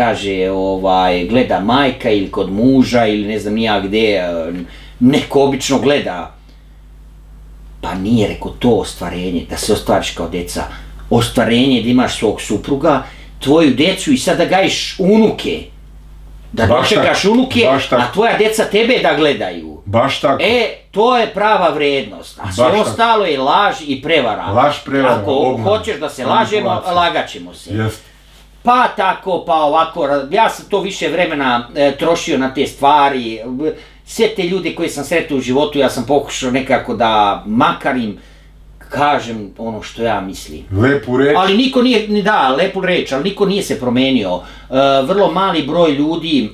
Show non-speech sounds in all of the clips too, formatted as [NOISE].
kaže, ovaj, gleda majka ili kod muža ili ne znam ja gde, e, neko obično gleda. Pa nije, reko, to ostvarenje, da se ostvariš kao deca. Ostvarenje da imaš svog supruga, tvoju decu i sad da gajiš unuke. Da dočekaš unuke, a tvoja deca tebe da gledaju. Baš tako. E, to je prava vrednost. A sve Baš tako. ostalo je laž i prevara. Laž, prevara, Ako obmana, hoćeš da se lažemo, lagaćemo se. Jeste. Pa tako, pa ovako, ja sam to više vremena e, trošio na te stvari, sve te ljude koje sam sretao u životu, ja sam pokušao nekako da makarim, kažem ono što ja mislim. Lepu reč. Ali niko nije, ni da, lepu reč, ali niko nije se promenio. E, vrlo mali broj ljudi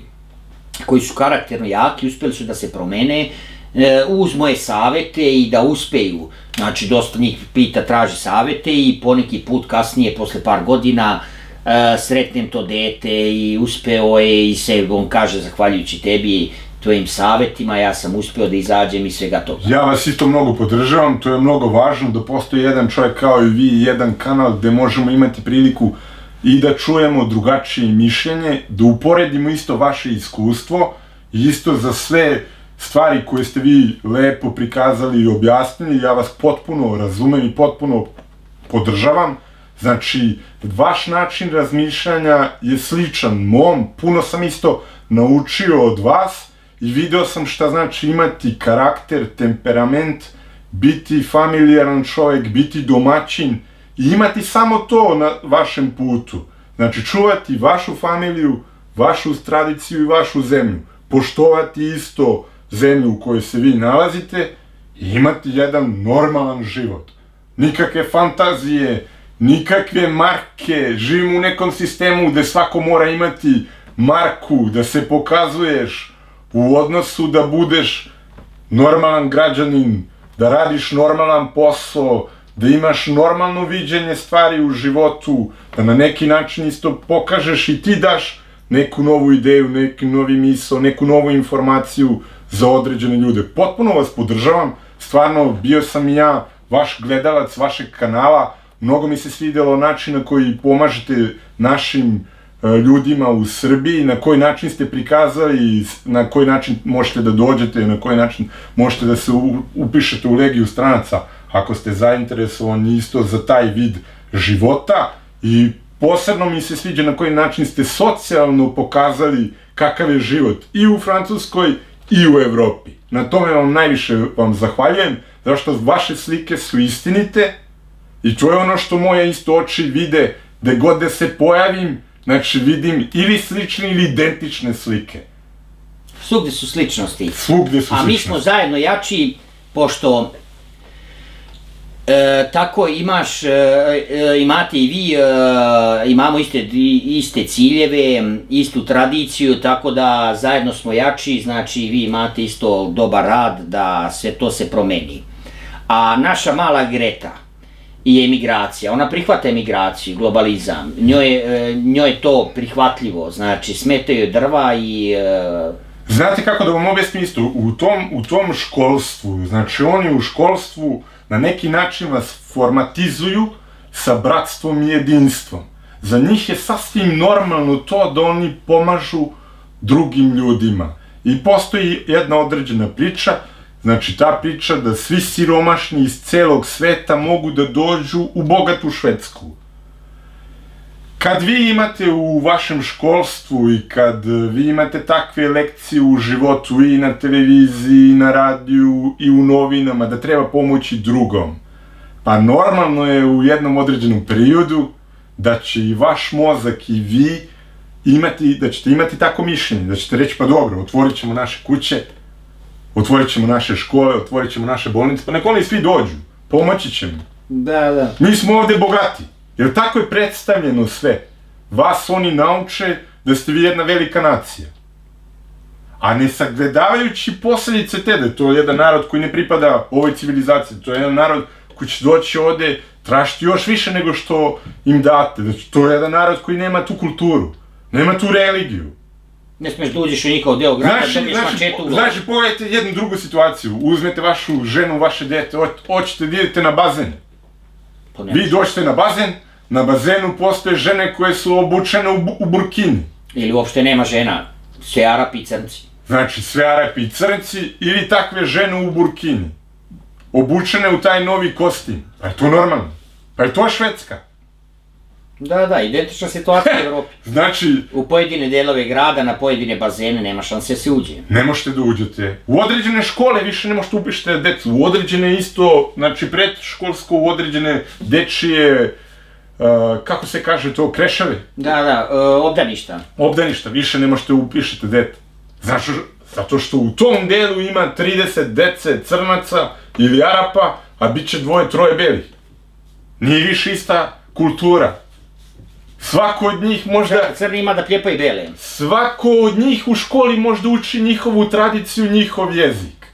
koji su karakterno jaki, uspeli su da se promene, e, uz moje savete i da uspeju. Znači, dosta njih pita, traži savete i poneki put kasnije, posle par godina, e, sretnem to dete i uspeo je i se, on kaže, zahvaljujući tebi, tvojim savetima, ja sam uspeo da izađem iz svega toga. Ja vas isto mnogo podržavam, to je mnogo važno da postoji jedan čovjek kao i vi, jedan kanal gde možemo imati priliku i da čujemo drugačije mišljenje, da uporedimo isto vaše iskustvo isto za sve stvari koje ste vi lepo prikazali i objasnili, ja vas potpuno razumem i potpuno podržavam. Znači, vaš način razmišljanja je sličan mom, puno sam isto naučio od vas i video sam šta znači imati karakter, temperament, biti familijaran čovjek, biti domaćin i imati samo to na vašem putu. Znači, čuvati vašu familiju, vašu tradiciju i vašu zemlju. Poštovati isto zemlju u kojoj se vi nalazite i imati jedan normalan život. Nikakve fantazije, nikakve marke, živimo u nekom sistemu gde svako mora imati marku, da se pokazuješ u odnosu da budeš normalan građanin, da radiš normalan posao, da imaš normalno viđenje stvari u životu, da na neki način isto pokažeš i ti daš neku novu ideju, neki novi misao, neku novu informaciju za određene ljude. Potpuno vas podržavam, stvarno bio sam i ja vaš gledalac vašeg kanala, mnogo mi se svidelo način na koji pomažete našim e, ljudima u Srbiji, na koji način ste prikazali, na koji način možete da dođete, na koji način možete da se upišete u legiju stranaca ako ste zainteresovani isto za taj vid života i posebno mi se sviđa na koji način ste socijalno pokazali kakav je život i u Francuskoj i u Evropi. Na tome vam najviše vam zahvaljujem, zato što vaše slike su istinite, I to je ono što moje isto oči vide, gde god da se pojavim, znači vidim ili slične ili identične slike. Svugde su sličnosti. Svugde su A mi slične. smo zajedno jači, pošto e, tako imaš, e, e, imate i vi, e, imamo iste, iste ciljeve, istu tradiciju, tako da zajedno smo jači, znači vi imate isto dobar rad da sve to se promeni. A naša mala Greta je emigracija, ona prihvata emigraciju, globalizam, njoj, e, njoj je to prihvatljivo, znači smetaju drva i e, Znate kako da vam objasnim isto, u tom, u tom školstvu, znači oni u školstvu na neki način vas formatizuju sa bratstvom i jedinstvom. Za njih je sasvim normalno to da oni pomažu drugim ljudima. I postoji jedna određena priča, znači ta priča da svi siromašni iz celog sveta mogu da dođu u bogatu Švedsku. Kad vi imate u vašem školstvu i kad vi imate takve lekcije u životu i na televiziji, i na radiju i u novinama da treba pomoći drugom, pa normalno je u jednom određenom periodu da će i vaš mozak i vi imati, da ćete imati tako mišljenje, da ćete reći pa dobro, otvorit ćemo naše kuće, otvorit ćemo naše škole, otvorit ćemo naše bolnice, pa nek oni svi dođu, pomoći ćemo. da, da. Mi smo ovde bogati. Jer tako je predstavljeno sve. Vas oni nauče da ste vi jedna velika nacija. A ne sagledavajući posledice te, da je to jedan narod koji ne pripada ovoj civilizaciji, to je jedan narod koji će doći ovde, tražiti još više nego što im date. Znači, to je jedan narod koji nema tu kulturu, nema tu religiju. Ne smeš da uđeš u njihov deo grada, Znači, dobiješ znači, mačetu u znači, pogledajte jednu drugu situaciju. Uzmete vašu ženu, vaše dete, ho- hoćete da idete na bazen. Pa Vi dođete na bazen, na bazenu postoje žene koje su obučene u, bu- u burkini. Ili uopšte nema žena, sve Arapi i crnci. Znači, sve Arapi i crnci ili takve žene u burkini. Obučene u taj novi kostim. Pa je to normalno? Pa je to Švedska? Da, da, identična situacija u Evropi. Znači, U pojedine delove grada, na pojedine bazene, nema šanse da se uđe. ne možete da uđete. U određene škole više ne možete upišete decu. U određene isto, znači predškolsko, u određene dečije, uh, kako se kaže to, krešave, Da, da, e, obdaništa. obdaništa, više ne možete upišete dete. Zato, zato što u tom delu ima 30 dece crnaca ili Arapa, a bit će dvoje, troje belih. Nije više ista kultura. Svako od njih možda... Da, crni ima da pljepa i bele. Svako od njih u školi možda uči njihovu tradiciju, njihov jezik.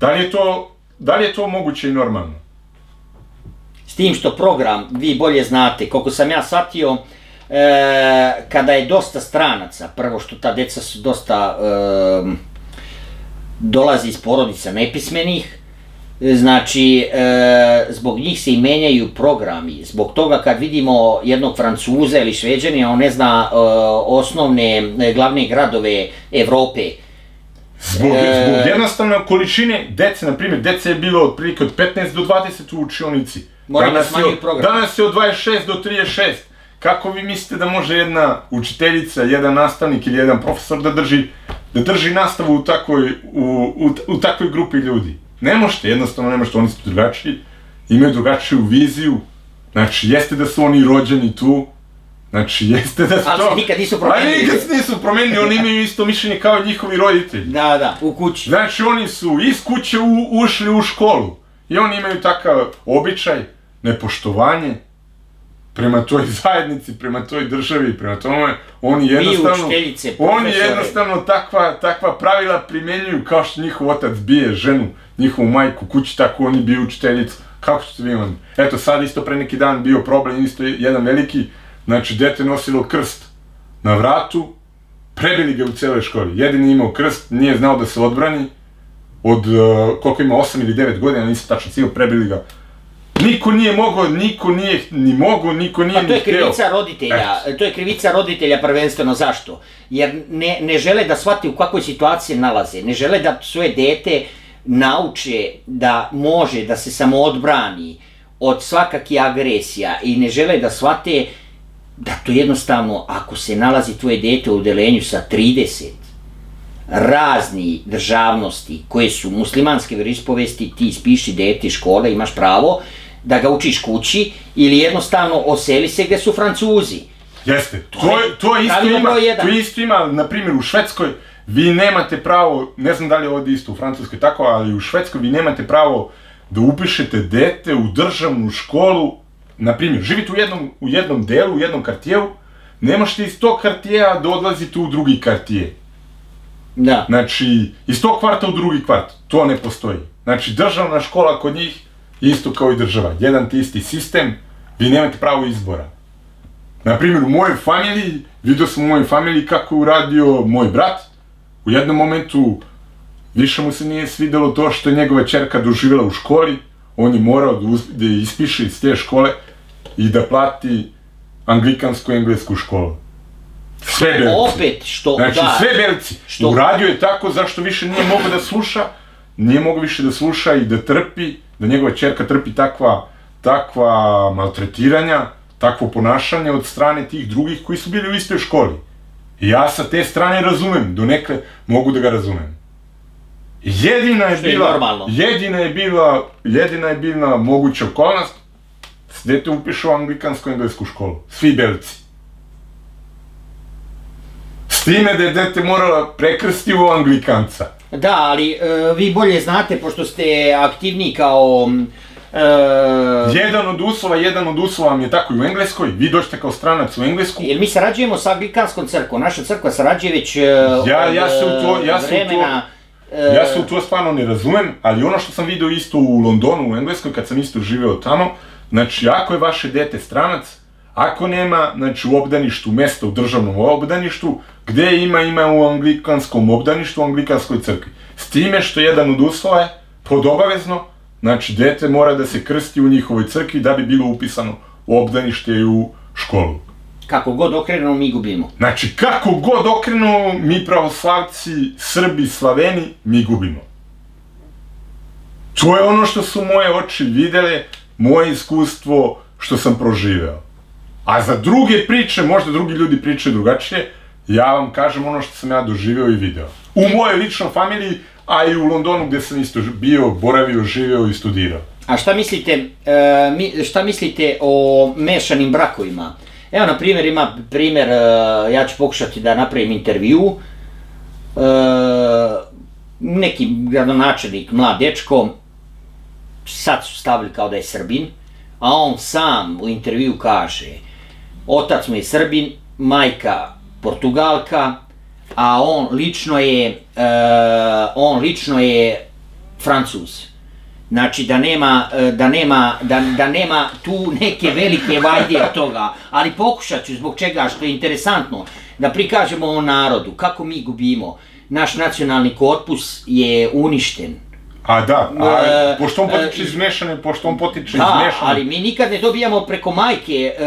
Da li je to, da li je to moguće i normalno? S tim što program, vi bolje znate, koliko sam ja shvatio, e, kada je dosta stranaca, prvo što ta deca su dosta e, dolazi iz porodica nepismenih, znači e, zbog njih se i menjaju programi, zbog toga kad vidimo jednog Francuza ili Šveđanina, on ne zna e, osnovne e, glavne gradove Evrope, Zbog, E. zbog jednostavne količine dece, na primjer, dece je bilo otprilike od 15 do 20 u učionici. Moraju da Danas je od-. Danas je od 26 do 36. Kako vi mislite da može jedna učiteljica, jedan nastavnik ili jedan profesor da drži, da drži nastavu u takvoj, u, u, u takvoj grupi ljudi? Ne možete, jednostavno ne možete, oni su drugačiji, imaju drugačiju viziju, znači jeste da su oni rođeni tu, Znači, jeste da su Ali to... nikad nisu Ali promenili. nikad se nisu promenili, oni imaju isto mišljenje kao i njihovi roditelji. da, da, u kući. Znači, oni su iz kuće u, ušli u školu. I oni imaju takav običaj, nepoštovanje prema toj [LAUGHS] zajednici, prema toj državi, prema tome, oni jednostavno... Oni jednostavno takva, takva pravila primenjuju kao što njihov otac bije ženu, njihovu majku kući, tako oni biju učiteljicu. Kako ćete vi on? Eto, sad isto pre neki dan bio problem, isto jedan veliki, znači, dete nosilo krst na vratu, prebili ga u cijeloj školi. Jedini je imao krst, nije znao da se odbrani, od, uh, koliko ima, 8 ili 9 godina, nisam tačno sigurno, prebili ga. Niko nije mogao, niko nije ni mogao, niko nije Pa to je ni hteo. krivica roditelja, to je krivica roditelja prvenstveno, zašto? Jer ne, ne žele da shvate u kakvoj situaciji nalaze, ne žele da svoje dete nauče da može da se samo odbrani od svakakih agresija i ne žele da shvate da to jednostavno, ako se nalazi tvoje dete u udelenju sa 30 razni državnosti koje su muslimanske veroispovesti, ti ispiši dete škole, imaš pravo da ga učiš kući ili jednostavno oseli se gde su Francuzi. Jeste, to, je je, to isto ima, to isto ima, na primjer u Švedskoj, vi nemate pravo, ne znam da li je ovdje isto u Francuskoj tako, ali u Švedskoj vi nemate pravo da upišete dete u državnu školu, na primjer, živite u jednom, u jednom delu, u jednom kartijevu, ne možete iz tog kartijeja da odlazite u drugi kartije. Da. Znači, iz tog kvarta u drugi kvart, to ne postoji. Znači, državna škola kod njih isto kao i država. Jedan ti isti sistem, vi nemate pravo izbora. Na primjer, u mojoj familiji, vidio sam u mojoj familiji kako je uradio moj brat. U jednom momentu više mu se nije svidelo to što je njegova čerka doživjela u školi. On je morao da, da ispiše iz te škole i da plati anglikansku englesku školu. Sve belci. Opet, što, Znači, da, sve belci. Što- Uradio je tako zašto više nije mogao da sluša, nije mogao više da sluša i da trpi, da njegova čerka trpi takva, takva maltretiranja, takvo ponašanje od strane tih drugih koji su bili u istoj školi. I ja sa te strane razumem, do nekle mogu da ga razumem. Jedina je je bila, normalno. jedina je bila, jedina je bila moguća okolnost, dete upiše u anglikansku englesku školu. Svi belci. S time da je dete morala prekrsti u anglikanca. Da, ali e, vi bolje znate, pošto ste aktivni kao... E, Jedan od uslova, jedan od uslova vam je tako i u Engleskoj, vi dođete kao stranac u Englesku, jer mi sarađujemo sa Anglikanskom crkvom, naša crkva sarađuje već e, Ja- od ja se u to- ja se u to- vremena... e, Ja se u to stvarno ne razumem, ali ono što sam video isto u Londonu, u Engleskoj, kad sam isto živeo tamo, znači ako je vaše dete stranac, ako nema, znači u obdaništu, mesta u državnom obdaništu, gde ima, ima u anglikanskom obdaništu, u anglikanskoj crkvi. S time što jedan od uslova je, pod obavezno, znači dete mora da se krsti u njihovoj crkvi da bi bilo upisano obdanište i u školu. Kako god okrenemo, mi gubimo. Znači, kako god okrenu, mi pravoslavci, Srbi, Slaveni, mi gubimo. To je ono što su moje oči videle, moje iskustvo što sam proživeo. A za druge priče, možda drugi ljudi pričaju drugačije, ja vam kažem ono što sam ja doživeo i video. U mojoj ličnoj familiji, a i u Londonu gde sam isto bio, boravio, živeo i studirao. A šta mislite, e, šta mislite o mešanim brakovima? Evo, na primjer, ima primjer, e, ja ću pokušati da napravim intervju, e, neki gradonačelnik, mlad dečko, sad su stavili kao da je Srbin, a on sam u intervju kaže, otac mu je Srbin, majka Portugalka, a on lično je, uh, on lično je Francuz. Znači da nema, e, da nema, da, da nema tu neke velike vajde od toga, ali pokušat ću zbog čega što je interesantno da prikažemo o narodu, kako mi gubimo. Naš nacionalni korpus je uništen, A da, a, E, pošto on e, potiče iz mešane, pošto on potiče iz Da, mešane, ali mi nikad ne dobijamo preko majke, e,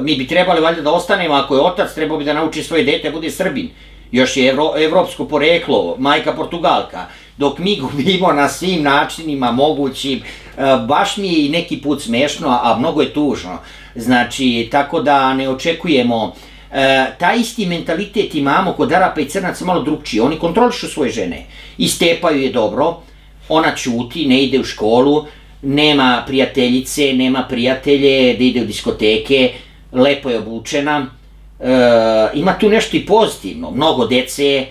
mi bi trebali valjda da ostanemo, ako je otac, trebao bi da nauči svoje dete da bude Srbin. Još je evro, evropsko poreklo, majka Portugalka, dok mi gubimo na svim načinima mogućim, e, baš mi je i neki put smešno, a mnogo je tužno. Znači, tako da ne očekujemo, e, taj isti mentalitet imamo kod Arapa i Crnaca malo drugčiji, oni kontrolišu svoje žene, i stepaju je dobro, ona ćuti, ne ide u školu, nema prijateljice, nema prijatelje, da ide u diskoteke, lepo je obučena, e, ima tu nešto i pozitivno, mnogo dece,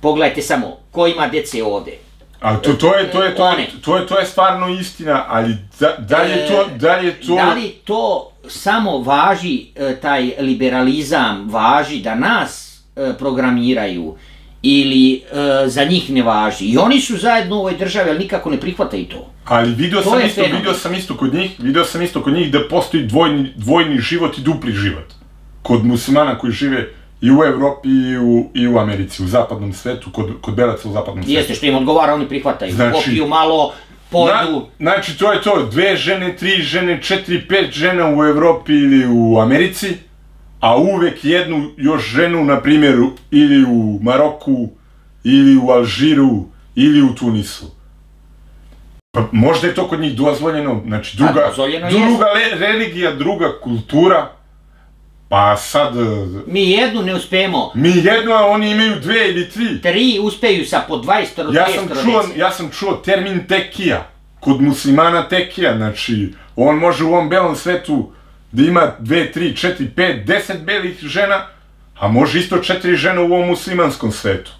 pogledajte samo, ko ima dece ovde? a to, to je, to je, to je, to je, to je stvarno istina, ali da, da li je to, da li je to... Da li to samo važi, e, taj liberalizam važi da nas e, programiraju ili e, za njih ne važi? I oni su zajedno u ovoj državi, ali nikako ne prihvataju to. Ali video To sam isto, fenomen. video sam isto kod njih, video sam isto kod njih da postoji dvojni, dvojni život i dupli život. Kod muslimana koji žive i u Evropi i u, i u Americi, u zapadnom svetu, kod, kod belaca u zapadnom svetu. Jeste što im odgovara, oni prihvataju. Znači- Popiju malo, pojedu. Na, znači, to je to, dve žene, tri žene, četiri, pet žena u Evropi ili u Americi, a uvek jednu još ženu, na primjer, ili u Maroku, ili u Alžiru, ili u Tunisu. Pa možda je to kod njih dozvoljeno, znači druga, dozvoljeno druga le, religija, druga kultura, pa sad, e, Mi jednu ne uspemo, mi jedno, a oni imaju dve ili tri. tri uspeju sa po 20 do Ja 200 sam čuo, ja sam čuo termin tekija. Kod muslimana tekija, znači, on može u ovom belom svetu da ima dve, tri, četiri, pet, deset belih žena, a može isto četiri žene u ovom muslimanskom svetu.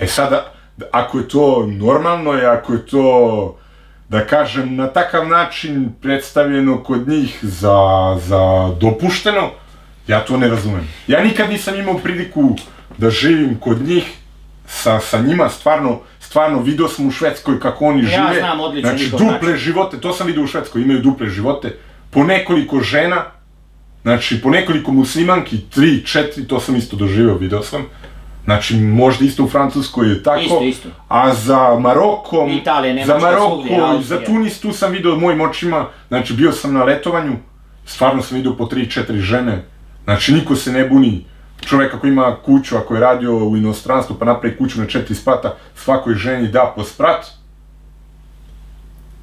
E sada, ako je to normalno i ako je to, da kažem, na takav način predstavljeno kod njih za, za dopušteno, ja to ne razumem. Ja nikad nisam imao priliku da živim kod njih, sa, sa njima, stvarno, stvarno video sam u Švedskoj kako oni Ja žive. znam odlično Znači, duple način. živote, to sam video u Švedskoj, imaju duple živote, po nekoliko žena, znači po nekoliko muslimanki, tri, četiri, to sam isto doživeo, video sam. Znači, možda isto u Francuskoj je tako, Isto, isto. a za Maroko, Italija, za Nemačka, Maroko svugdje, za. Tunis, tu sam video mojim očima, znači bio sam na letovanju, stvarno sam video po tri, četiri žene, znači niko se ne buni, čovjek ako ima kuću, ako je radio u inostranstvu pa napravi kuću na četiri sprata, svakoj ženi da po sprat.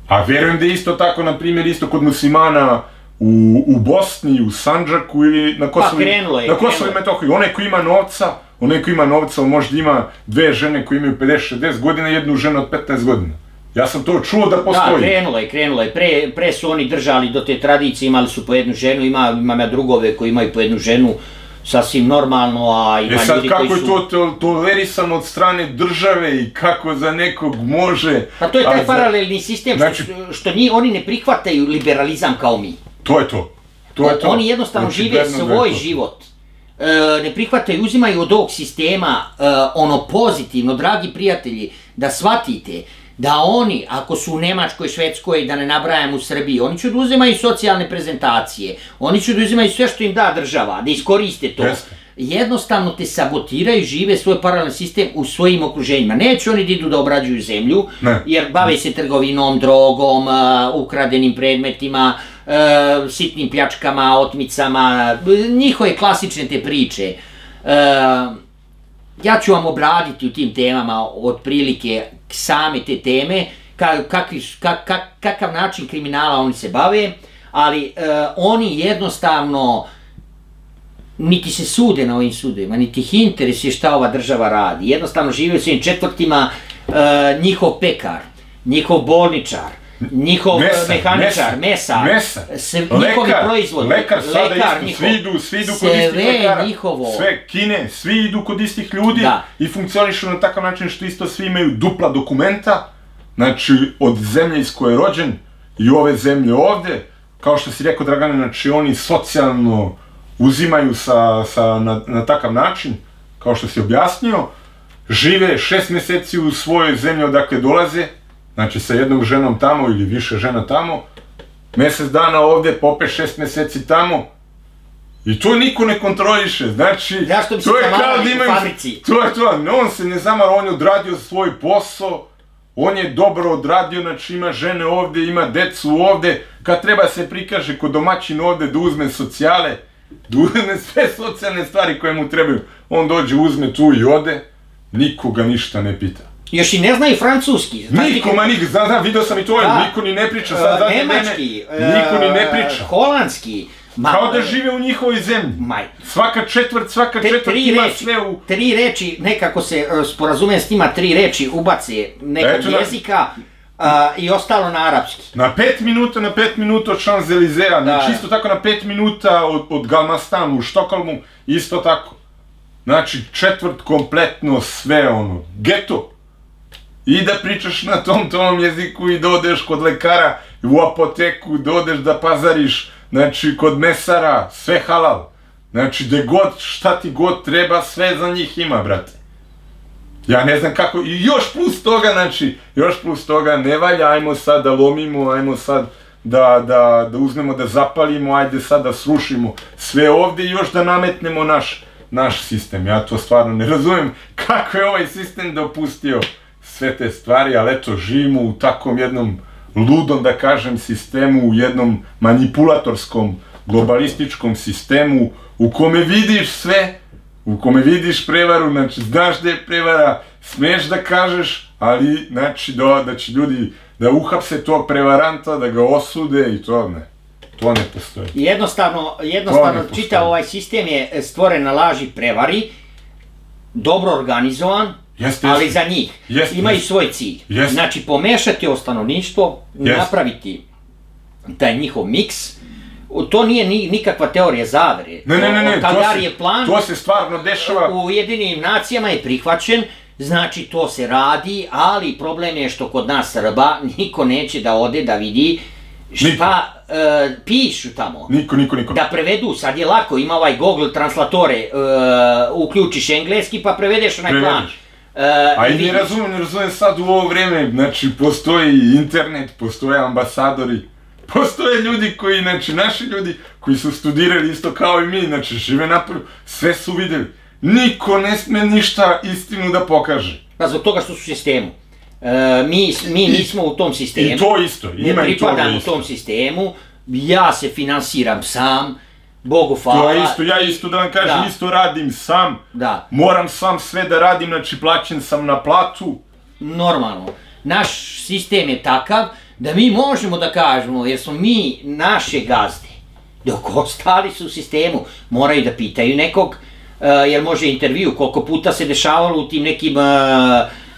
A verujem da je isto tako, na primjer, isto kod muslimana u, u Bosni, u Sandžaku ili na Kosovo, krenulo je, na Kosovo i Metohiji. Onaj ko ima novca, onaj ko ima novca, on možda ima dve žene koje imaju 50-60 godina i jednu ženu od 15 godina. Ja sam to čuo da Da, postoji. krenulo je, krenulo je. Pre, pre su oni držali do te tradicije, imali su po jednu ženu, ima, imam ja drugove koji imaju po jednu ženu, sasvim normalno, a ima E sad, ljudi kako koji je su... to to tolerisano od strane države i kako za nekog može... Pa to je taj paralelni sistem, Znači- što, što njih, oni ne prihvataju liberalizam kao mi. To je to. To je to. Oni jednostavno žive da je svoj život. E, ne prihvataju, uzimaju od ovog sistema e, ono pozitivno, dragi prijatelji, da shvatite da oni, ako su u Nemačkoj, Švedskoj, da ne nabrajam u Srbiji, oni će da uzimaju socijalne prezentacije, oni će da uzimaju sve što im da država, da iskoriste to. Jeste. Jednostavno te sabotiraju, žive svoj paralelni sistem u svojim okruženjima. Neće oni da idu da obrađuju zemlju, Ne. jer bave se trgovinom, drogom, a, ukradenim predmetima, e, sitnim pljačkama, otmicama, njihove klasične te priče. Ja ću vam obraditi u tim temama otprilike same te teme, ka, kakvi, kak, kak, kakav način kriminala oni se bave, ali e, oni jednostavno niti se sude na ovim sudovima, niti ih interesuje šta ova država radi. Jednostavno žive u svojim četvrtima e, njihov pekar, njihov bolničar, njihov Mesar, mehaničar, mesar, mesar, se, lekar, njihovi proizvodi, lekar, sada lekar isto, svi idu, svi idu kod istih lekara, njihovo. sve kine, svi idu kod istih ljudi Da. i funkcionišu na takav način što isto svi imaju dupla dokumenta, znači od zemlje iz koje je rođen i ove zemlje ovde, kao što si rekao Dragane, znači oni socijalno uzimaju sa, sa, na, na takav način, kao što si objasnio, žive šest meseci u svojoj zemlji odakle dolaze, znači sa jednom ženom tamo ili više žena tamo, mesec dana ovde, pa opet šest meseci tamo, i to niko ne kontroliše, znači, Zašto bi to je kao da imaju, to je to, ne, on se ne zamara, on je odradio svoj posao, on je dobro odradio, znači ima žene ovde, ima decu ovde, kad treba se prikaže kod domaćin ovde da uzme socijale, da uzme sve socijalne stvari koje mu trebaju, on dođe, uzme tu i ode, nikoga ništa ne pita. Još i ne znaju francuski. Znaš ti Niko, ma nik, zna, zna, video sam i to, Da. niko ni ne priča, E, sad vreme, nemački, e, niko ni ne priča. Holandski. Ma, Kao da žive u njihovoj zemlji. Maj. Svaka četvrt, svaka Te, četvrt ima reči, sve u... tri reči, nekako se e, sporazumem s njima, tri reči ubace nekog Eto jezika a, i ostalo na arapski. Na pet minuta, na pet minuta od Champs-Élysées, znači Da. isto tako na pet minuta od, od Galmastanu u Štokholmu, isto tako. Znači četvrt kompletno sve ono, geto. I da pričaš na tom tom jeziku i da odeš kod lekara u apoteku, da odeš da pazariš, znači kod mesara, sve halal. Znači gde god, šta ti god treba, sve za njih ima, brate. Ja ne znam kako, i još plus toga, znači, još plus toga, ne valja, ajmo sad da lomimo, ajmo sad da, da, da uzmemo, da zapalimo, ajde sad da srušimo sve ovde i još da nametnemo naš, naš sistem. Ja to stvarno ne razumem kako je ovaj sistem dopustio sve te stvari, ali eto, živimo u takvom jednom ludom, da kažem, sistemu, u jednom manipulatorskom, globalističkom sistemu, u kome vidiš sve, u kome vidiš prevaru, znači znaš da je prevara, smeš da kažeš, ali znači da, da će ljudi da uhapse tog prevaranta, da ga osude i to ne. To ne postoji. Jednostavno, jednostavno čitav ovaj sistem je stvoren na laži prevari, dobro organizovan, Jeste, ali jeste. za njih. Jeste, Imaju jeste. svoj cilj. Jeste. Znači, pomešati o stanovništvo, Jeste. napraviti taj njihov miks, to nije ni, nikakva teorija zavere. Ne, ne, ne, ne, se, je plan, to se stvarno dešava. u Ujedinim nacijama je prihvaćen, znači to se radi, ali problem je što kod nas Srba niko neće da ode da vidi šta e, pišu tamo. Niko, niko, niko. Da prevedu, sad je lako, ima ovaj Google translatore, e, uključiš engleski pa prevedeš onaj plan. Prevedeš. E, A i i ne razumem, ne razumem sad u ovo vreme, znači postoji internet, postoje ambasadori, postoje ljudi koji, znači naši ljudi koji su studirali isto kao i mi, znači žive napolju, sve su videli. Niko ne sme ništa istinu da pokaže. Pa zbog toga što su u sistemu. E, mi, mi nismo u tom sistemu. I to isto, ne ima i toga pripadam u isto. tom sistemu, ja se finansiram sam, Bogu hvala. To je isto, ja isto da vam kažem, Da. isto radim sam, Da, moram sam sve da radim, znači plaćen sam na platu. normalno. Naš sistem je takav da mi možemo da kažemo, jer smo mi naše gazde, dok ostali su u sistemu, moraju da pitaju nekog, uh, jer može intervju, koliko puta se dešavalo u tim nekim, uh,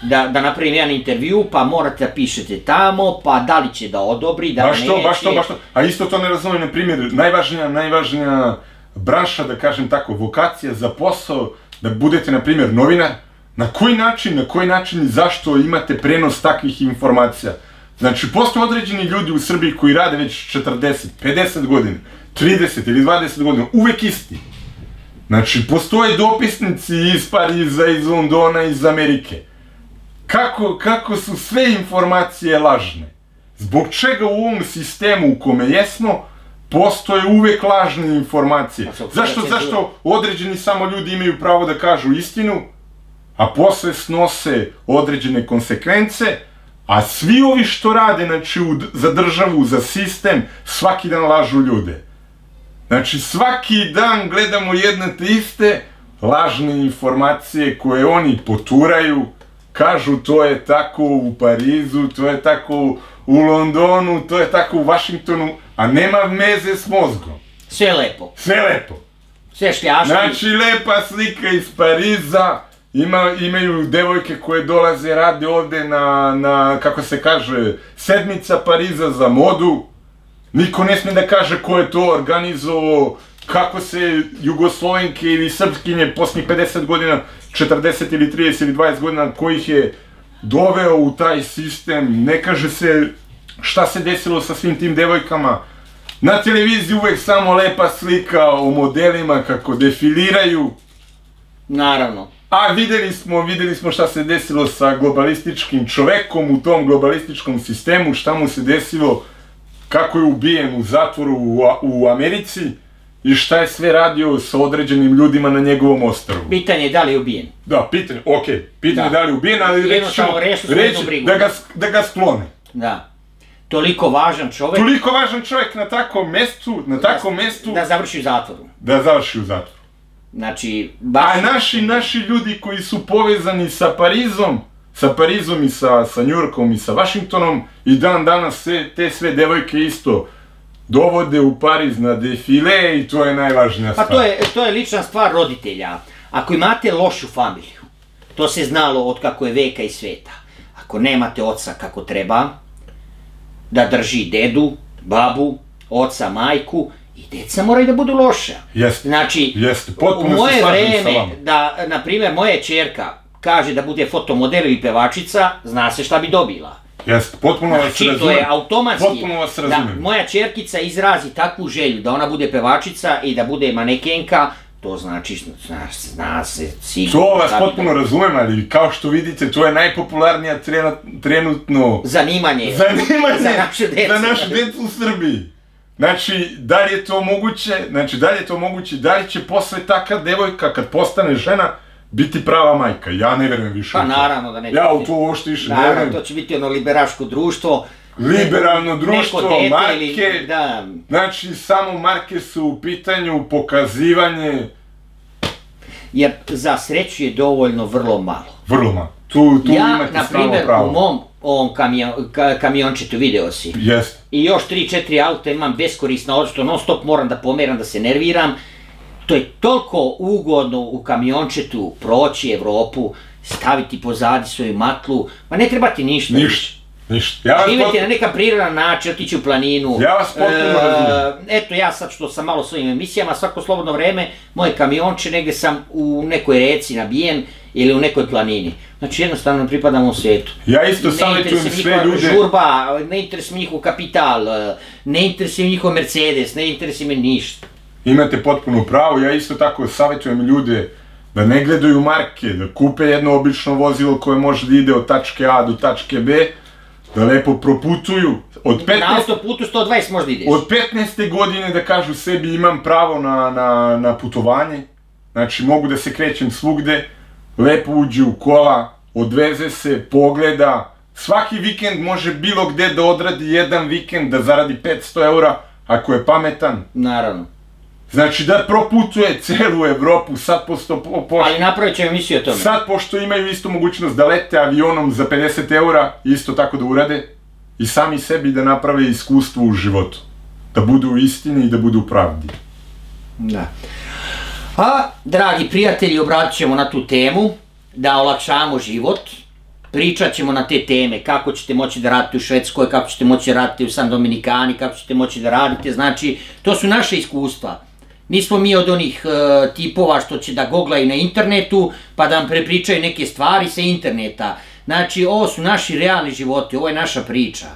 da, da napravim jedan intervju, pa morate da pišete tamo, pa da li će da odobri, da baš to, neće. baš to, baš to. A isto to ne razumem, na primjer, najvažnija, najvažnija branša, da kažem tako, vokacija za posao, da budete, na primjer, novinar, na koji način, na koji način i zašto imate prenos takvih informacija? Znači, postoje određeni ljudi u Srbiji koji rade već 40, 50 godina, 30 ili 20 godina, uvek isti. Znači, postoje dopisnici iz Pariza, iz Londona, iz Amerike. Kako, kako su sve informacije lažne? Zbog čega u ovom sistemu u kome jesmo, postoje uvek lažne informacije? Zašto, zašto određeni samo ljudi imaju pravo da kažu istinu, a posle snose određene konsekvence, A svi ovi što rade, znači, u, za državu, za sistem, svaki dan lažu ljude. Znači, svaki dan gledamo jedne te iste lažne informacije koje oni poturaju, kažu to je tako u Parizu, to je tako u Londonu, to je tako u Vašingtonu, a nema meze s mozgom. Sve lepo. Sve lepo. Sve šljaški. Znači, lepa slika iz Pariza, ima, imaju devojke koje dolaze, rade ovde na, na, kako se kaže, sedmica Pariza za modu. Niko ne smije da kaže ko je to organizovao, kako se Jugoslovenke ili Srpskinje posljednjih 50 godina, 40 ili 30 ili 20 godina, kojih je doveo u taj sistem, ne kaže se šta se desilo sa svim tim devojkama. Na televiziji uvek samo lepa slika o modelima kako defiliraju, Naravno. A videli smo, videli smo šta se desilo sa globalističkim čovekom u tom globalističkom sistemu, šta mu se desilo, kako je ubijen u zatvoru u, u Americi i šta je sve radio sa određenim ljudima na njegovom ostrvu. Pitanje je da li je ubijen. Da, pitanje, okej, pitanje Da. da. li je ubijen, ali reći ćemo, reći da ga, da ga sklone. Da. Toliko važan čovek Toliko važan čovjek na takvom mestu, na takvom mestu, da završi u zatvoru. da završi u zatvoru. Znači, baš... A naši, naši ljudi koji su povezani sa Parizom, sa Parizom i sa, sa Njurkom i sa Vašingtonom i dan danas sve, te sve devojke isto dovode u Pariz na defile i to je najvažnija Pa stvar. to je, to je lična stvar roditelja. Ako imate lošu familiju, to se znalo od kako je veka i sveta. Ako nemate oca kako treba, da drži dedu, babu, oca, majku, i deca moraju da budu loša. Jeste, Znači, jeste, u potpuno se moje vreme, da, na primjer, moja čerka kaže da bude fotomodel ili pevačica, zna se šta bi dobila. Jeste, potpuno vas Znači, to razumem. je automatski. Potpuno vas da razumem. moja čerkica izrazi takvu želju da ona bude pevačica i da bude manekenka, to znači, zna, zna se sigurno. To vas šta bi potpuno razumem, ali kao što vidite, to je najpopularnija trena, trenutno Zanimanje. zanimanje [LAUGHS] Za našu decu. za našu decu u Srbiji. Znači, da li je to moguće, znači, da li je to moguće, da li će posle taka devojka, kad postane žena, biti prava majka? Ja ne verujem više Pa naravno da neće Ja u to uopšte više ne Naravno, verujem. to će biti ono liberaško društvo. Liberalno društvo, marke, ili, da, znači, samo marke su u pitanju, pokazivanje, jer za sreću je dovoljno vrlo malo. vrlo malo. Tu, tu ja, imate na pravo. u mom ovom kamion, ka, video si, Jeste. i još 3-4 auta imam beskorisna, odšto non stop moram da pomeram, da se nerviram. To je toliko ugodno u kamiončetu proći Evropu, staviti pozadi svoju matlu, ma ne treba ti ništa. Ništa. Ništa. Ja Živjeti pot- na neka prirodan način, otići u planinu. Ja vas potpuno razumijem. Eto, ja sad što sam malo svojim emisijama, svako slobodno vreme, moje kamionče, negde sam u nekoj reci nabijen ili u nekoj planini. Znači, jednostavno pripadam u svetu. Ja isto savjetujem sve ljude. Žurba, ne interesuje njihov kapital, ne interesuje njihov Mercedes, ne interesuje me ništa. Imate potpuno pravo, ja isto tako savjetujem ljude da ne gledaju marke, da kupe jedno obično vozilo koje može da ide od tačke A do tačke B, da lepo proputuju. Od 15, Na autoputu 120 možda ideš. od 15. godine da kažu sebi imam pravo na, na, na putovanje, znači mogu da se krećem svugde, lepo uđe u kola, odveze se, pogleda, svaki vikend može bilo gde da odradi jedan vikend, da zaradi 500 eura, ako je pametan. Naravno. Znači da proputuje celu Evropu, sad posto, po, po, Ali napravit ćemo emisiju o tome. sad pošto imaju isto mogućnost da lete avionom za 50 eura, isto tako da urade i sami sebi da naprave iskustvo u životu. Da budu u istini i da budu u pravdi. Da. A, dragi prijatelji, obratit ćemo na tu temu, da olakšamo život, pričat ćemo na te teme, kako ćete moći da radite u Švedskoj, kako ćete moći da radite u San Dominikani, kako ćete moći da radite, znači, to su naše iskustva. Nismo mi od onih e, tipova što će da goglaju na internetu, pa da vam prepričaju neke stvari sa interneta. Znači, ovo su naši realni životi, ovo je naša priča.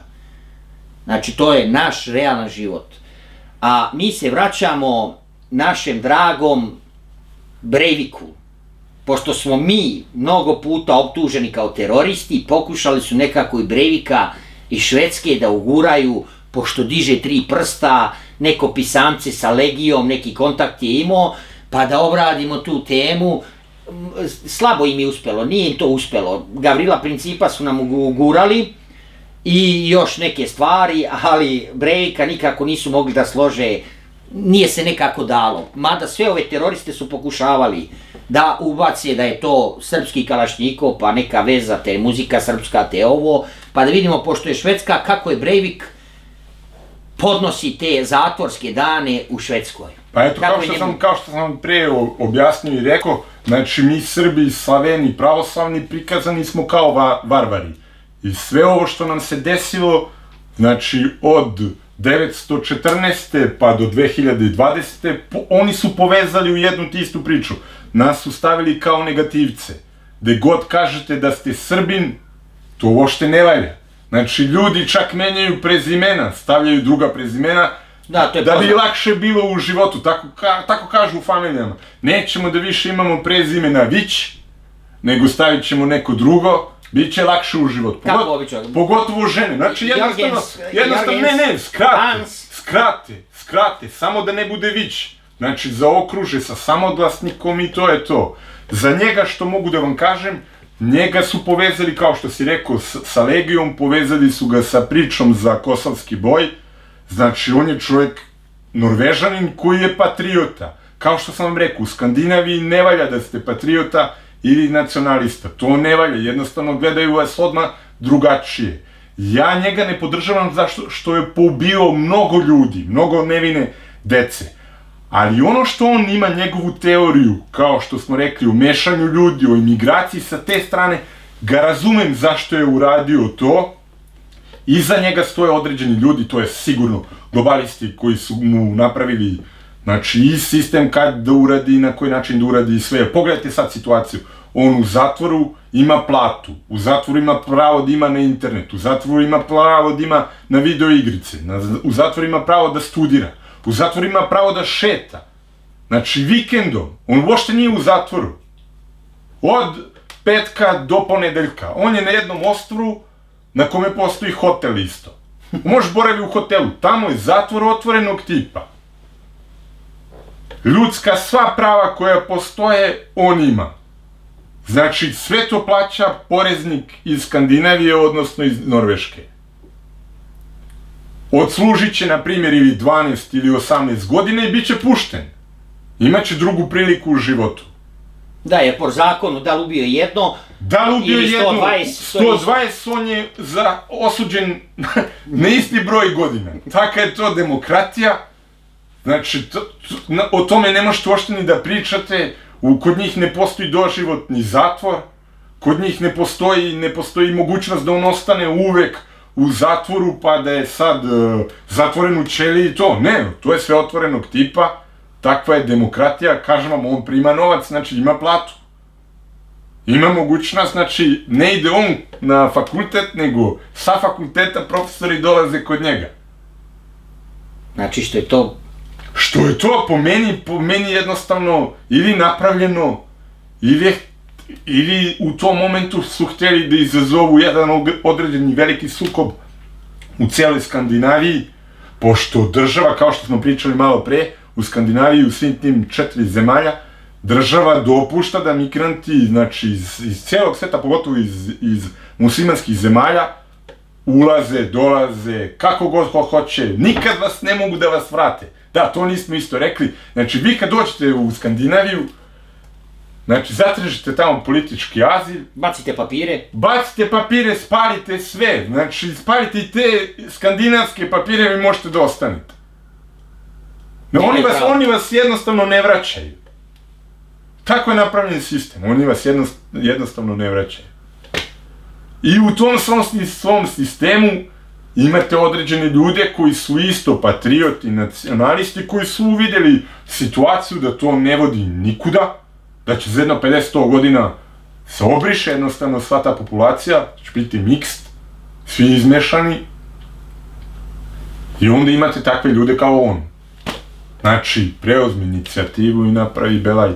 Znači, to je naš realan život. A mi se vraćamo našem dragom Breiviku. Pošto smo mi mnogo puta optuženi kao teroristi, pokušali su nekako i Breivika i Švedske da uguraju, pošto diže tri prsta, neko pisamce sa legijom, neki kontakt je imao, pa da obradimo tu temu. Slabo im je uspelo, nije im to uspelo. Gavrila Principa su nam ugurali, i još neke stvari, ali Breivika nikako nisu mogli da slože, nije se nekako dalo. Mada sve ove teroriste su pokušavali da ubacije da je to srpski kalašnjikov, pa neka veza, te muzika srpska, te ovo, pa da vidimo, pošto je Švedska, kako je Breivik podnosi te zatvorske dane u Švedskoj. Pa eto, Kako kao što, sam, kao što sam pre objasnio i rekao, znači mi Srbi, Slaveni, pravoslavni prikazani smo kao va, varvari. I sve ovo što nam se desilo, znači od 914. pa do 2020. po- oni su povezali u jednu te istu priču. Nas su stavili kao negativce. Gde god kažete da ste Srbin, to uopšte ne valja. Znači, ljudi čak menjaju prezimena, stavljaju druga prezimena, Da, to je da bi lakše bilo u životu, tako, ka, tako kažu u familijama. Nećemo da više imamo prezimena Vić, nego stavit ćemo neko drugo, bit će lakše u životu. Kako obično? Pogotovo žene, znači jednostavno, jednostavno, ne, ne, skrate, skrate, skrate, samo da ne bude Vić. Znači, zaokruže sa samoglasnikom i to je to. Za njega, što mogu da vam kažem, njega su povezali, kao što si rekao, sa Legijom, povezali su ga sa pričom za kosovski boj, Znači, on je čovjek norvežanin koji je patriota. Kao što sam vam rekao, u Skandinaviji ne valja da ste patriota ili nacionalista. To ne valja, jednostavno gledaju vas odmah drugačije. Ja njega ne podržavam zašto što je poubio mnogo ljudi, mnogo nevine dece. Ali ono što on ima njegovu teoriju, kao što smo rekli, o mešanju ljudi, o imigraciji sa te strane, ga razumem zašto je uradio to, Iza njega stoje određeni ljudi, to je sigurno globalisti koji su mu napravili znači i sistem kad da uradi na koji način da uradi i sve. Pogledajte sad situaciju. On u zatvoru ima platu, u zatvoru ima pravo da ima na internet, u zatvoru ima pravo da ima na video igrice, na, u zatvoru ima pravo da studira, u zatvoru ima pravo da šeta. Znači vikendom, on uopšte nije u zatvoru. Od petka do ponedeljka. On je na jednom ostrovu na kome postoji hotel isto. Možeš boravi u hotelu, tamo je zatvor otvorenog tipa. Ljudska sva prava koja postoje, on ima. Znači, sve to plaća poreznik iz Skandinavije, odnosno iz Norveške. Odslužit će, na primjer, ili 12 ili 18 godina i bit će pušten. Imaće drugu priliku u životu. Da, jer po zakonu, da li ubio jedno, Da li ubio Ili jednu, 120, to je 120, on je za osuđen [LAUGHS] na isti broj godina. Taka je to demokratija. Znači, to, to, na, o tome ne možete uopšte ni da pričate. U, kod njih ne postoji doživotni zatvor. Kod njih ne postoji, ne postoji mogućnost da on ostane uvek u zatvoru, pa da je sad e, zatvoren u ćeliji i to. Ne, to je sve otvorenog tipa. Takva je demokratija, kažem vam, on prima novac, znači ima platu. Ima mogućnost, znači, ne ide on na fakultet, nego sa fakulteta profesori dolaze kod njega. znači što je to Što je to po meni, po meni jednostavno ili napravljeno, ili, je, ili u tom momentu su htjeli da izazovu jedan određeni veliki sukob u cijeloj Skandinaviji, pošto država, kao što smo pričali malo pre, u Skandinaviji, u svim tim četiri zemalja, država dopušta da migranti, znači iz, iz cijelog sveta, pogotovo iz, iz muslimanskih zemalja, ulaze, dolaze, kako god ko hoće, nikad vas ne mogu da vas vrate. Da, to nismo isto rekli. Znači, vi kad dođete u Skandinaviju, znači, zatražite tamo politički azil, bacite papire, bacite papire, spalite sve. Znači, spalite i te skandinavske papire, vi možete da ostanete. No, oni vas, pravo. oni vas jednostavno ne vraćaju. Tako je napravljen sistem, oni vas jednost, jednostavno ne vraćaju. I u tom svom, svom sistemu imate određene ljude koji su isto patrioti, nacionalisti, koji su uvidjeli situaciju da to ne vodi nikuda, da će za jedno 50 godina se obriše jednostavno sva ta populacija, da će biti mikst, svi izmešani. I onda imate takve ljude kao on. Znači, preozmi inicijativu i napravi belaj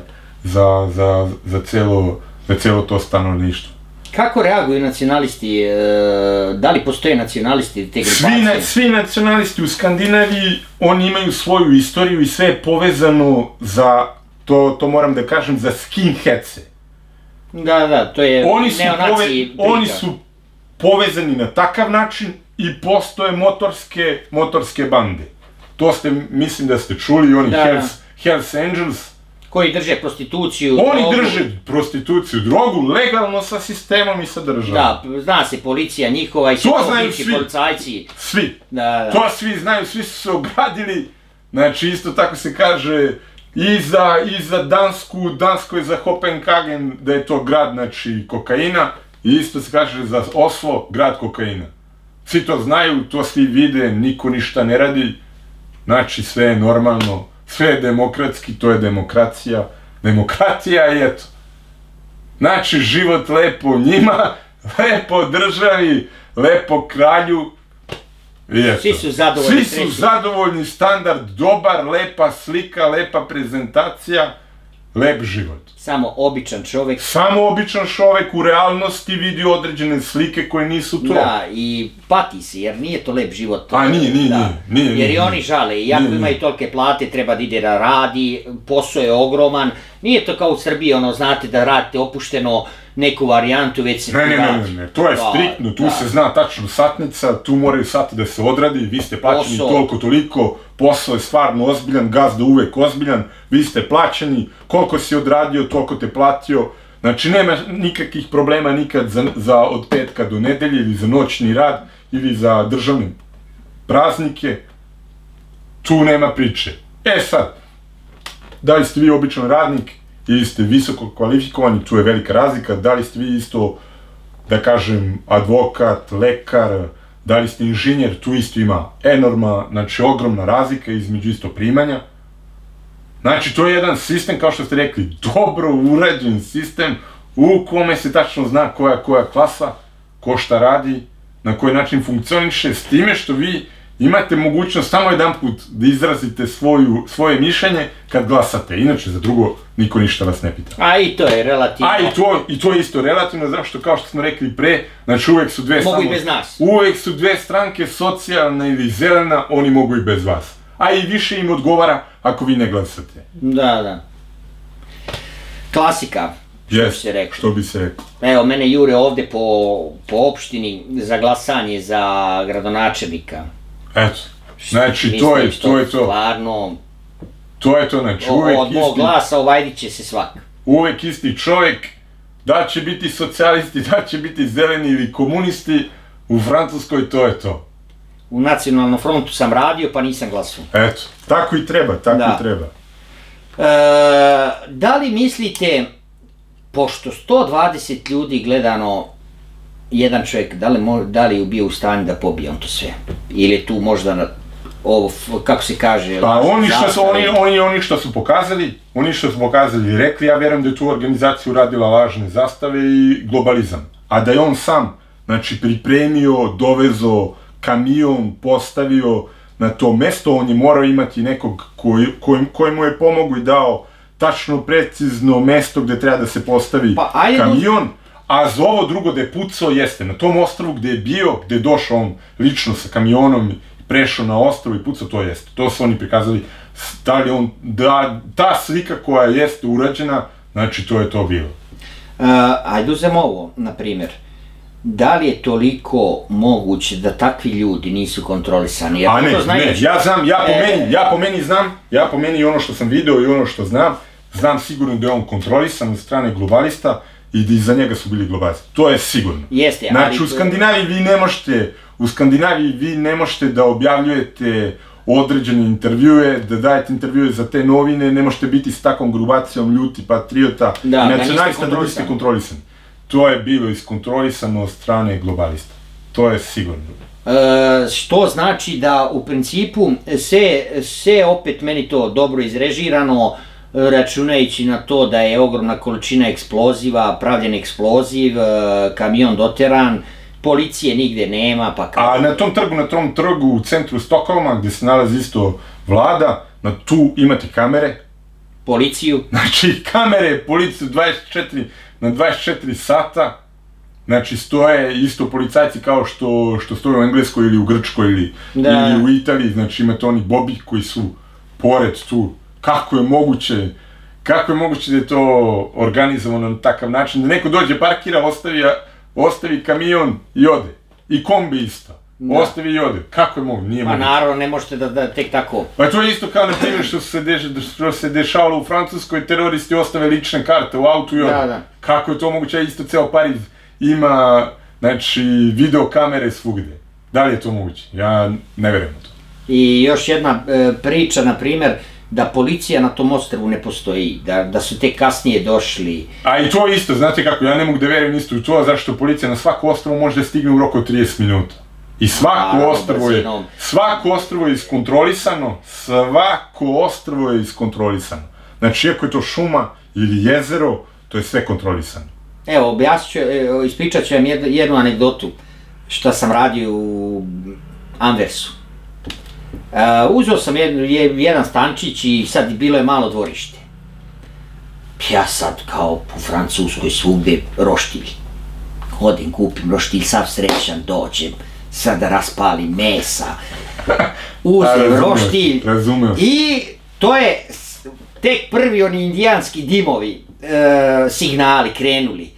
za, za, za, celo, za celo to stanovništvo. Kako reaguju nacionalisti? e, Da li postoje nacionalisti te Svi, grupacije? na, svi nacionalisti u Skandinaviji, oni imaju svoju istoriju i sve je povezano za, to, to moram da kažem, za skinheadse. Da, da, to je Oni su, pove, priča. oni su povezani na takav način i postoje motorske, motorske bande. To ste, mislim da ste čuli, oni Da, da. Hells, Hells Angels, Koji drže prostituciju, oni drogu. drže prostituciju, drogu legalno sa sistemom i sa državom. Da, zna se policija njihova i svi To znaju svi. policajci. Svi. Da, da. To svi znaju, svi su se ogradili. Znači, isto tako se kaže i za, i za Dansku, Dansko je za Kopenhagen, da je to grad, znači, kokaina. I isto se kaže za Oslo, grad kokaina. Svi to znaju, to svi vide, niko ništa ne radi. Znači, sve je normalno, sve je demokratski, to je demokracija. Demokratija je eto. Znači, život lepo njima, [LAUGHS] lepo državi, lepo kralju. I. Svi su zadovoljni, Svi su zadovoljni, standard, dobar, lepa slika, lepa prezentacija, lep život. Samo običan čovek. Samo običan čovek u realnosti vidi određene slike koje nisu to. Da, i pati se, jer nije to lep život. A, nije, nije, da. nije, nije, Jer i oni žale, iako Nije, imaju nije. tolike plate, treba da ide da radi, posao je ogroman. Nije to kao u Srbiji, ono, znate, da radite opušteno neku varijantu, već se Ne, ne, ne, ne, ne, to je Da, striktno, tu da. se zna tačno satnica, tu moraju sati da se odradi, vi ste plaćeni Posao. toliko, toliko, posao je stvarno ozbiljan, gazda uvek ozbiljan, vi ste plaćeni, koliko si odradio, toliko te platio, znači nema nikakvih problema nikad za, za od petka do nedelje ili za noćni rad ili za državne praznike, tu nema priče. E sad, da li ste vi običan radnik ili ste visoko kvalifikovani, tu je velika razlika, da li ste vi isto, da kažem, advokat, lekar, da li ste inženjer, tu isto ima enorma, znači ogromna razlika između isto primanja. Znači, to je jedan sistem, kao što ste rekli, dobro urađen sistem u kome se tačno zna koja koja klasa, ko šta radi, na koji način funkcioniše, s time što vi imate mogućnost samo jedan put da izrazite svoju, svoje mišljenje kad glasate. Inače, za drugo, niko ništa vas ne pita. A i to je relativno. A i to, i to je isto relativno, zato što kao što smo rekli pre, znači uvek su dve Mogu i samo- bez nas. Uvek su dve stranke, socijalna ili zelena, oni mogu i bez vas. A i više im odgovara ako vi ne glasate. Da, da. Klasika, što bi se reklo. Što bi se reklo. Evo, mene jure ovde po, po opštini za glasanje za gradonačelnika. Eto. Znači, to je, to je to. Stvarno, To je to, znači, uvek od mog isti, glasa ovajdi će se svak. uvek isti čovjek, da će biti socijalisti, da će biti zeleni ili komunisti, u Francuskoj to je to. U nacionalnom frontu sam radio, pa nisam glasao. Eto, tako i treba, tako Da. i treba. E, da li mislite, pošto 120 ljudi gledano jedan čovjek, da li, mo- da li je bio u stanju da pobije on to sve? Ili je tu možda na, ovo, kako se kaže, Pa oni što su, oni, oni, oni što su pokazali, oni što su pokazali i rekli, ja vjerujem da je tu organizaciju radila lažne zastave i globalizam. A da je on sam, znači, pripremio, dovezo kamion, postavio na to mesto, on je morao imati nekog koji, koji, koji mu je pomogao i dao tačno, precizno mesto gde treba da se postavi Pa, ajde kamion, a za ovo drugo da je pucao jeste na tom ostrvu gde je bio, gde je došao on lično sa kamionom, prešao na ostrvo i pucao, to jeste. To su oni prikazali, da li on, da, ta slika koja jeste urađena, znači to je to bilo. Uh, ajde uzemo ovo, na primjer. Da li je toliko moguće da takvi ljudi nisu kontrolisani? Jer A ne, to znaju ne, ja znam, ja po E. meni, ja po meni znam, ja po meni ono što sam video i ono što znam, znam sigurno da je on kontrolisan od strane globalista i iza njega su bili globalisti. To je sigurno. Jeste, ali Znači, u Skandinaviji vi ne možete, u Skandinaviji vi ne možete da objavljujete određene intervjue, da dajete intervjue za te novine, ne možete biti s takvom grubacijom ljuti patriota Da, i da nacionalista da niste kontrolisani. To je bilo iskontrolisano od strane globalista. To je sigurno. E, što znači da u principu se, se opet meni to dobro izrežirano, računajući na to da je ogromna količina eksploziva, pravljen eksploziv, e, kamion doteran, policije nigde nema, pa kao... A na tom trgu, na tom trgu u centru Stokholma, gde se nalazi isto vlada, na tu imate kamere, Policiju, [LAUGHS] znači kamere, policiju 24, na 24 sata, znači stoje isto policajci kao što, što stoje u Engleskoj ili u Grčkoj ili, Da. ili u Italiji, znači imate oni bobi koji su pored tu, kako je moguće, kako je moguće da je to organizovano na takav način, da neko dođe, parkira, ostavi ostavi kamion i ode. I kombi isto. Da. Ostavi i ode. Kako je mogu? Nije Pa moguće. naravno, ne možete da, da tek tako... Pa to je isto kao na primjer što se, deš, što se dešavalo u Francuskoj, teroristi ostave lične karte u autu i ode. Da, da. Kako je to moguće? Isto ceo Pariz ima, znači, video kamere svugde. Da li je to moguće? Ja ne verujem u to. I još jedna e, priča, na primer, da policija na tom ostrvu ne postoji, da, da su tek kasnije došli. A i to isto, znate kako, ja ne mogu da verujem isto u to, zašto policija na svako ostrvo može da stigne u roku od 30 minuta. I svako Naravno, ostrvo je, svako ostrvo je iskontrolisano, svako ostrvo je iskontrolisano. Znači, iako je to šuma ili jezero, to je sve kontrolisano. Evo, objasnit ću, e, ispričat ću vam jednu anegdotu šta sam radio u Anversu. Uh, uzeo sam jednu, je, jedan stančić i sad bilo je malo dvorište. Ja sad kao po Francuskoj svugde roštilj. Hodim, kupim roštilj, sav srećan, dođem, sad da raspalim mesa. [LAUGHS] Uzem razumeo roštilj sam. i to je tek prvi oni indijanski dimovi, e, signali krenuli.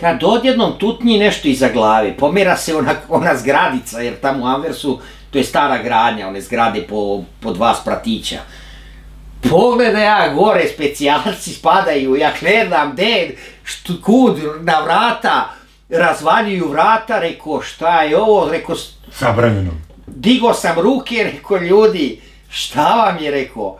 Kad odjednom tutnji nešto iza glave, pomera se ona, ona zgradica, jer tamo u Anversu, to je stara gradnja, one zgrade po, po dva spratića. Pogledaj ja gore, specijalci spadaju, ja gledam, de, što, kud, na vrata, razvaljuju vrata, reko, šta je ovo, reko, Zabranjeno. digo sam ruke, reko, ljudi, šta vam je, reko,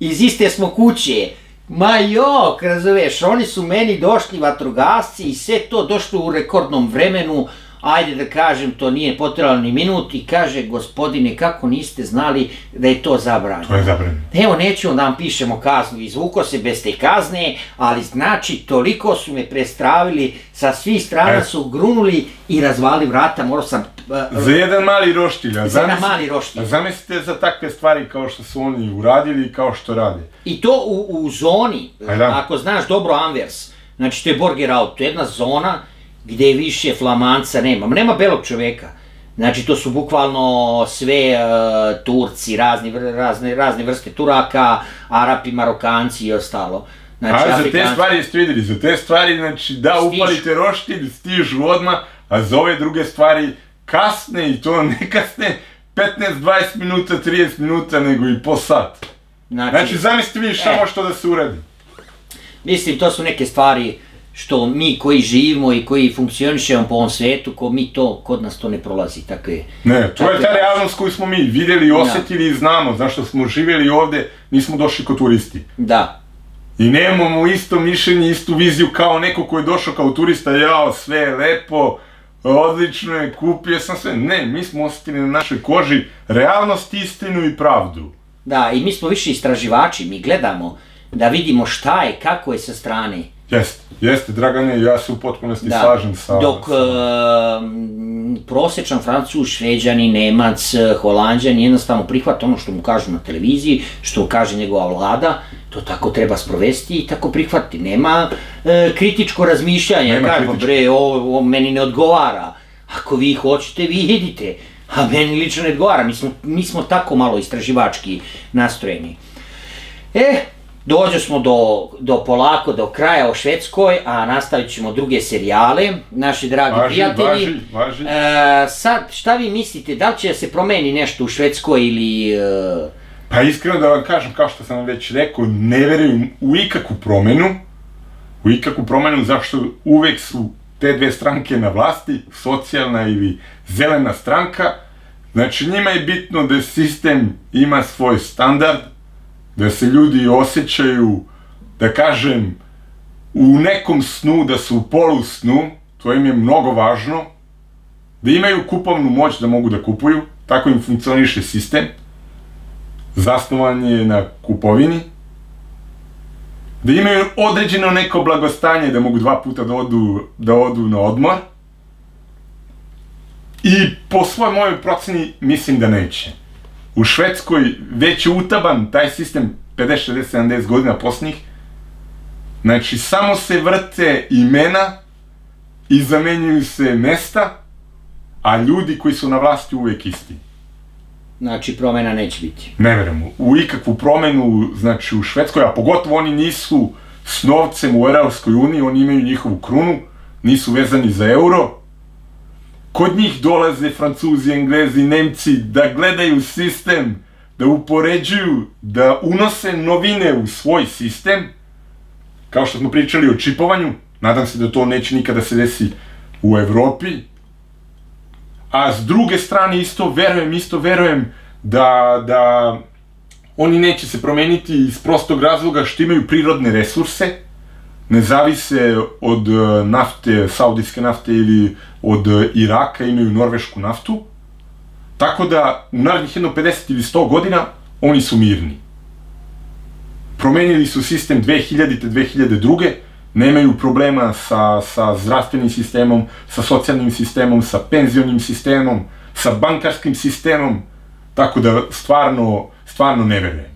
iz iste smo kuće, ma jok, razumeš, oni su meni došli vatrogasci i sve to došlo u rekordnom vremenu, ajde da kažem, to nije potrebalo ni minut i kaže, gospodine, kako niste znali da je to zabranjeno? To je zabranjeno. Evo, nećemo da vam pišemo kaznu, izvuko se bez te kazne, ali znači, toliko su me prestravili, sa svih strana E. su grunuli i razvali vrata, morao sam... uh, Za jedan mali roštilj, a Za jedan mali roštilj. a zamislite za takve stvari kao što su oni uradili i kao što rade. I to u, u zoni, da. ako znaš dobro Anvers, znači to je Borger Out, to je jedna zona gde više flamanca nema, Ma nema belog čoveka. Znači to su bukvalno sve e, Turci, razni, razne, razne vrste Turaka, Arapi, Marokanci i ostalo. Znači, a za te stvari jeste vidjeli, za te stvari, znači da Stižu. upalite roštilj, stižu odmah, a za ove druge stvari kasne i to ne kasne 15-20 minuta, 30 minuta, nego i po sat. Znači, Znači, zamislite vi E. može to da se uradi. Mislim, to su neke stvari što mi koji živimo i koji funkcionišemo po ovom svetu, ko mi to, kod nas to ne prolazi, takve... Ne, to je Tako ta je. realnost koju smo mi vidjeli, osjetili i znamo, zašto smo živjeli ovde, nismo došli kod turisti. Da, I nemamo isto mišljenje, istu viziju kao neko ko je došao kao turista, jao, sve je lepo, odlično je, kupio sam sve. Ne, mi smo osjetili na našoj koži realnost, istinu i pravdu. Da, i mi smo više istraživači, mi gledamo da vidimo šta je, kako je sa strane. Jeste, jeste, Dragane, ja se u potpunosti Da. slažem sa... Dok e, prosječan Francuz, Šveđani, Nemac, Holandjan jednostavno prihvata ono što mu kažu na televiziji, što kaže njegova vlada, to tako treba sprovesti i tako prihvati. Nema e, kritičko razmišljanje, Nema kaže, pa kritičko. bre, ovo, ovo meni ne odgovara. Ako vi hoćete, vi idite. A meni lično ne odgovara, mi smo, mi smo tako malo istraživački nastrojeni. E, dođo smo do, do polako, do kraja o Švedskoj, a nastavit ćemo druge serijale, naši dragi Važi, prijatelji. važi, važi. E, sad, šta vi mislite, da li će se promeni nešto u Švedskoj ili... E, Pa iskreno da vam kažem, kao što sam već rekao, ne verujem u ikakvu promenu, u ikakvu promenu, zašto uvek su te dve stranke na vlasti, socijalna ili zelena stranka, znači njima je bitno da sistem ima svoj standard, da se ljudi osjećaju, da kažem, u nekom snu, da su u polu snu, to im je mnogo važno, da imaju kupovnu moć da mogu da kupuju, tako im funkcioniše sistem, zasnovan je na kupovini, da imaju određeno neko blagostanje da mogu dva puta da odu, da odu na odmor. I po svoj mojoj proceni mislim da neće. U Švedskoj već je utaban taj sistem 50, 60, 70 godina posljednjih. Znači, samo se vrte imena i zamenjuju se mesta, a ljudi koji su na vlasti uvek isti. znači, promena neće biti. Ne verujemo. U ikakvu promenu, znači u Švedskoj, a pogotovo oni nisu s novcem u Europskoj uniji, oni imaju njihovu krunu, nisu vezani za euro. Kod njih dolaze Francuzi, Englezi, Nemci da gledaju sistem, da upoređuju, da unose novine u svoj sistem, kao što smo pričali o čipovanju, nadam se da to neće nikada se desi u Evropi, a s druge strane isto verujem, isto verujem da, da oni neće se promeniti iz prostog razloga što imaju prirodne resurse, ne zavise od e, nafte, saudijske nafte ili od e, Iraka, imaju norvešku naftu, tako da u narednih jedno 50 ili 100 godina oni su mirni. Promenili su sistem 2000. 2002 nemaju problema sa, sa zdravstvenim sistemom, sa socijalnim sistemom, sa penzionim sistemom, sa bankarskim sistemom, tako da stvarno, stvarno ne verujem.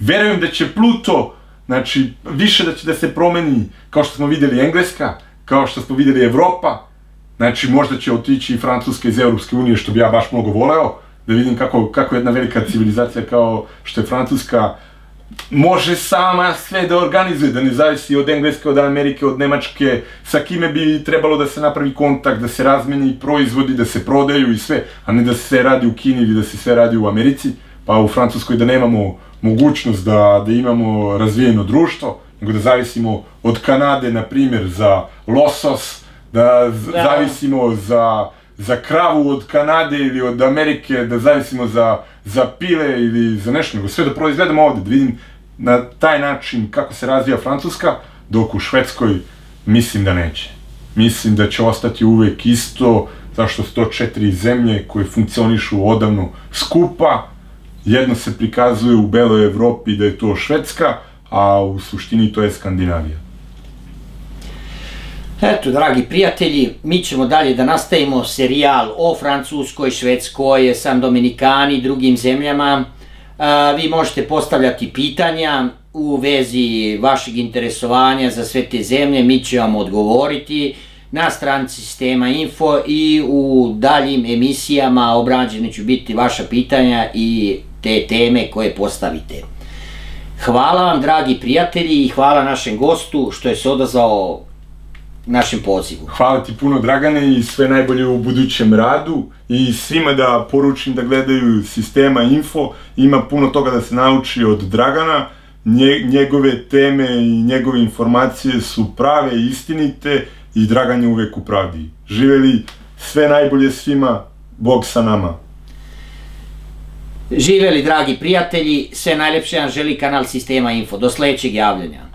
Verujem da će Pluto, znači, više da će da se promeni, kao što smo videli Engleska, kao što smo videli Evropa, znači možda će otići i Francuska iz Europske unije, što bi ja baš mnogo voleo, da vidim kako, kako jedna velika civilizacija kao što je Francuska može sama sve da organizuje, da ne zavisi od Engleske, od Amerike, od Nemačke, sa kime bi trebalo da se napravi kontakt, da se razmeni proizvodi, da se prodaju i sve, a ne da se radi u Kini ili da se sve radi u Americi, pa u Francuskoj da nemamo mogućnost da, da imamo razvijeno društvo, nego da zavisimo od Kanade, na primjer, za losos, da, da. zavisimo za za kravu od Kanade ili od Amerike, da zavisimo za, za pile ili za nešto, nego sve da proizvedemo ovde, da vidim na taj način kako se razvija Francuska, dok u Švedskoj mislim da neće. Mislim da će ostati uvek isto, zašto su to četiri zemlje koje funkcionišu odavno skupa, jedno se prikazuje u beloj Evropi da je to Švedska, a u suštini to je Skandinavija. Eto, dragi prijatelji, mi ćemo dalje da nastavimo serijal o Francuskoj, Švedskoj, San Dominikani i drugim zemljama. Vi možete postavljati pitanja u vezi vašeg interesovanja za sve te zemlje, mi ćemo vam odgovoriti na stranici sistema info i u daljim emisijama obrađene ću biti vaša pitanja i te teme koje postavite. Hvala vam dragi prijatelji i hvala našem gostu što je se odazvao našem pozivu. Hvala ti puno Dragane i sve najbolje u budućem radu i svima da poručim da gledaju sistema info, ima puno toga da se nauči od Dragana, Nje, njegove teme i njegove informacije su prave i istinite i Dragan je uvek u pravdi. Živeli sve najbolje svima, Bog sa nama. Živeli dragi prijatelji, sve najlepše vam želi kanal Sistema Info. Do sledećeg javljanja.